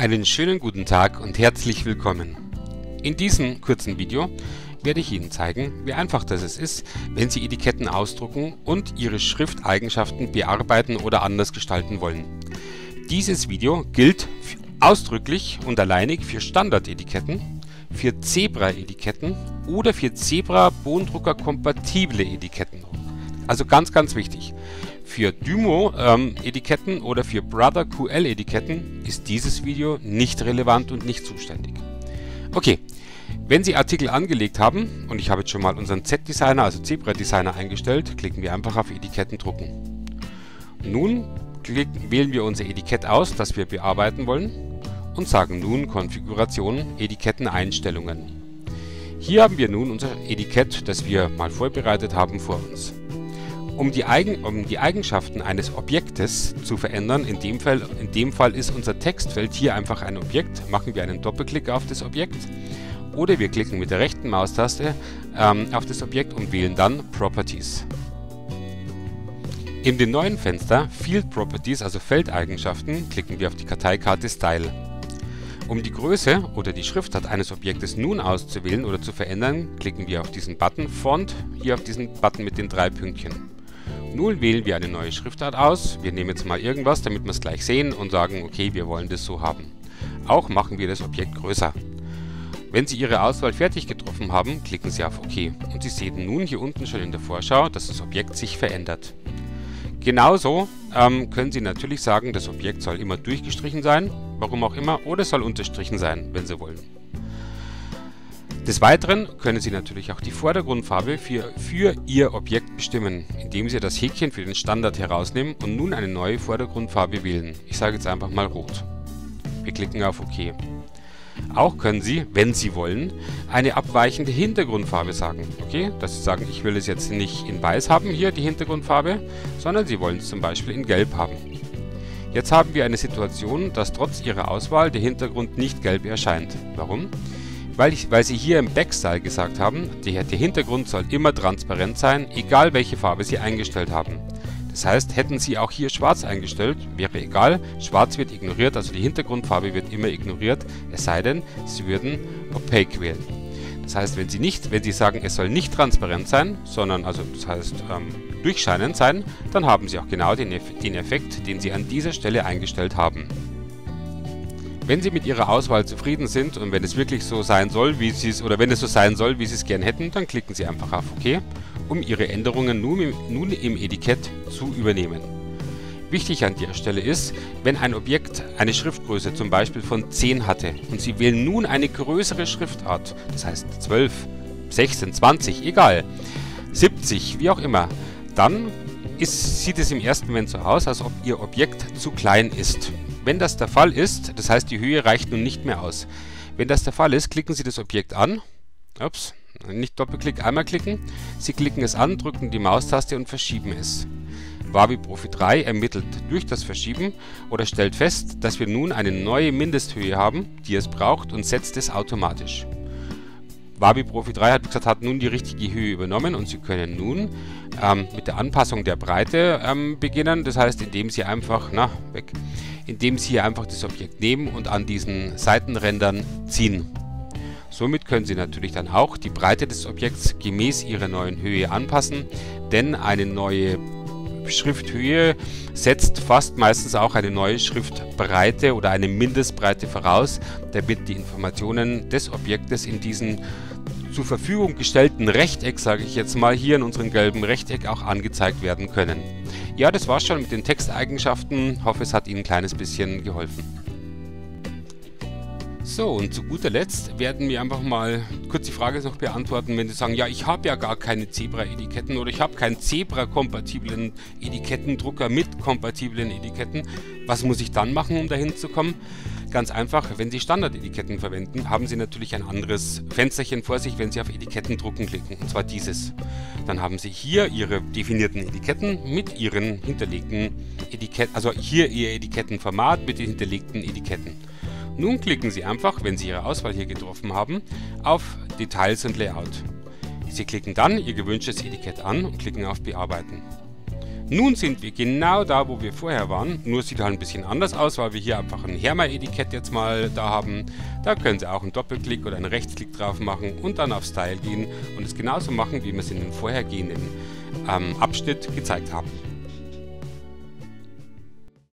Einen schönen guten Tag und herzlich willkommen. In diesem kurzen Video werde ich Ihnen zeigen, wie einfach das ist, wenn Sie Etiketten ausdrucken und Ihre Schrifteigenschaften bearbeiten oder anders gestalten wollen. Dieses Video gilt ausdrücklich und alleinig für Standardetiketten, für Zebra-Etiketten oder für Zebra-Bodendrucker-kompatible Etiketten. Also ganz, ganz wichtig. Für Dymo-Etiketten ähm, oder für Brother QL-Etiketten ist dieses Video nicht relevant und nicht zuständig. Okay, wenn Sie Artikel angelegt haben, und ich habe jetzt schon mal unseren Z-Designer, also Zebra-Designer eingestellt, klicken wir einfach auf Etiketten drucken. Nun klicken, wählen wir unser Etikett aus, das wir bearbeiten wollen und sagen nun Konfiguration Etiketteneinstellungen. Hier haben wir nun unser Etikett, das wir mal vorbereitet haben, vor uns. Um die, Eigen, um die, Eigenschaften eines Objektes zu verändern, in dem, Fall, in dem Fall ist unser Textfeld hier einfach ein Objekt, machen wir einen Doppelklick auf das Objekt oder wir klicken mit der rechten Maustaste ähm, auf das Objekt und wählen dann Properties. In dem neuen Fenster Field Properties, also Feldeigenschaften, klicken wir auf die Karteikarte Style. Um die Größe oder die Schriftart eines Objektes nun auszuwählen oder zu verändern, klicken wir auf diesen Button Font, hier auf diesen Button mit den drei Pünktchen. Nun wählen wir eine neue Schriftart aus. Wir nehmen jetzt mal irgendwas, damit wir es gleich sehen und sagen, okay, wir wollen das so haben. Auch machen wir das Objekt größer. Wenn Sie Ihre Auswahl fertig getroffen haben, klicken Sie auf OK und Sie sehen nun hier unten schon in der Vorschau, dass das Objekt sich verändert. Genauso ähm, können Sie natürlich sagen, das Objekt soll immer durchgestrichen sein, warum auch immer, oder soll unterstrichen sein, wenn Sie wollen. Des Weiteren können Sie natürlich auch die Vordergrundfarbe für, für Ihr Objekt bestimmen, indem Sie das Häkchen für den Standard herausnehmen und nun eine neue Vordergrundfarbe wählen. Ich sage jetzt einfach mal Rot. Wir klicken auf OK. Auch können Sie, wenn Sie wollen, eine abweichende Hintergrundfarbe sagen. Okay, dass Sie sagen, ich will es jetzt nicht in weiß haben, hier die Hintergrundfarbe, sondern Sie wollen es zum Beispiel in gelb haben. Jetzt haben wir eine Situation, dass trotz Ihrer Auswahl der Hintergrund nicht gelb erscheint. Warum? Weil, ich, weil sie hier im Backstyle gesagt haben, der, der Hintergrund soll immer transparent sein, egal welche Farbe sie eingestellt haben. Das heißt, hätten sie auch hier schwarz eingestellt, wäre egal, schwarz wird ignoriert, also die Hintergrundfarbe wird immer ignoriert, es sei denn, sie würden opaque wählen. Das heißt, wenn sie nicht, wenn sie sagen, es soll nicht transparent sein, sondern also das heißt ähm, durchscheinend sein, dann haben sie auch genau den, den Effekt, den sie an dieser Stelle eingestellt haben. Wenn Sie mit Ihrer Auswahl zufrieden sind und wenn es wirklich so sein soll, wie Sie es oder wenn es so sein soll, wie Sie es gern hätten, dann klicken Sie einfach auf OK, um Ihre Änderungen nun im, nun im Etikett zu übernehmen. Wichtig an der Stelle ist, wenn ein Objekt eine Schriftgröße zum Beispiel von 10 hatte und Sie wählen nun eine größere Schriftart, das heißt 12, 16, 20, egal, 70, wie auch immer, dann ist, sieht es im ersten Moment so aus, als ob Ihr Objekt zu klein ist. Wenn das der Fall ist, das heißt die Höhe reicht nun nicht mehr aus. Wenn das der Fall ist, klicken Sie das Objekt an. Ups, nicht Doppelklick, einmal klicken. Sie klicken es an, drücken die Maustaste und verschieben es. Wavi Profi 3 ermittelt durch das Verschieben oder stellt fest, dass wir nun eine neue Mindesthöhe haben, die es braucht und setzt es automatisch. Wabi Profi 3 hat gesagt, hat nun die richtige Höhe übernommen und Sie können nun ähm, mit der Anpassung der Breite ähm, beginnen. Das heißt, indem Sie einfach, na, weg, indem Sie hier einfach das Objekt nehmen und an diesen Seitenrändern ziehen. Somit können Sie natürlich dann auch die Breite des Objekts gemäß Ihrer neuen Höhe anpassen, denn eine neue Schrifthöhe setzt fast meistens auch eine neue Schriftbreite oder eine Mindestbreite voraus, damit die Informationen des Objektes in diesem zur Verfügung gestellten Rechteck, sage ich jetzt mal, hier in unserem gelben Rechteck auch angezeigt werden können. Ja, das war's schon mit den Texteigenschaften. Hoffe, es hat Ihnen ein kleines bisschen geholfen. So, und zu guter Letzt werden wir einfach mal kurz die Frage noch beantworten, wenn Sie sagen, ja, ich habe ja gar keine Zebra-Etiketten oder ich habe keinen Zebra-kompatiblen Etikettendrucker mit kompatiblen Etiketten. Was muss ich dann machen, um dahin zu kommen? Ganz einfach, wenn Sie Standardetiketten verwenden, haben Sie natürlich ein anderes Fensterchen vor sich, wenn Sie auf Etiketten drucken klicken, und zwar dieses. Dann haben Sie hier Ihre definierten Etiketten mit Ihren hinterlegten Etiketten, also hier Ihr Etikettenformat mit den hinterlegten Etiketten. Nun klicken Sie einfach, wenn Sie Ihre Auswahl hier getroffen haben, auf Details und Layout. Sie klicken dann Ihr gewünschtes Etikett an und klicken auf Bearbeiten. Nun sind wir genau da, wo wir vorher waren, nur sieht halt ein bisschen anders aus, weil wir hier einfach ein Hermer-Etikett jetzt mal da haben. Da können Sie auch einen Doppelklick oder einen Rechtsklick drauf machen und dann auf Style gehen und es genauso machen, wie wir es in den vorhergehenden ähm, Abschnitt gezeigt haben.